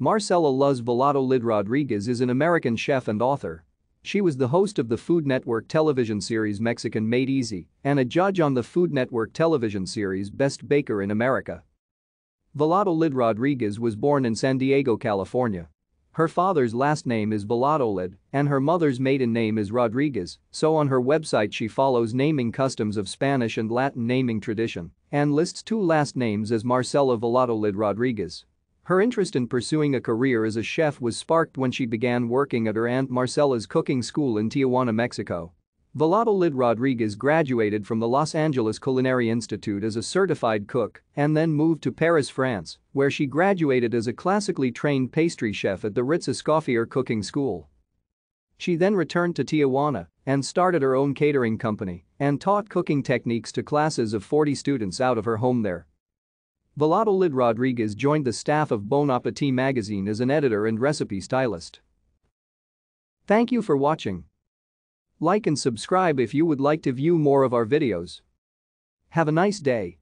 Marcela Luz Valladolid Rodriguez is an American chef and author. She was the host of the Food Network television series Mexican Made Easy and a judge on the Food Network television series Best Baker in America. Valladolid Rodriguez was born in San Diego, California. Her father's last name is Valladolid and her mother's maiden name is Rodriguez, so on her website she follows naming customs of Spanish and Latin naming tradition and lists two last names as Marcela Valladolid Rodriguez. Her interest in pursuing a career as a chef was sparked when she began working at her aunt Marcela's cooking school in Tijuana, Mexico. Valladolid Rodriguez graduated from the Los Angeles Culinary Institute as a certified cook and then moved to Paris, France, where she graduated as a classically trained pastry chef at the Ritz Escoffier Cooking School. She then returned to Tijuana and started her own catering company and taught cooking techniques to classes of 40 students out of her home there. Valladolid Rodriguez joined the staff of Bon Appetit magazine as an editor and recipe stylist. Thank you for watching. Like and subscribe if you would like to view more of our videos. Have a nice day.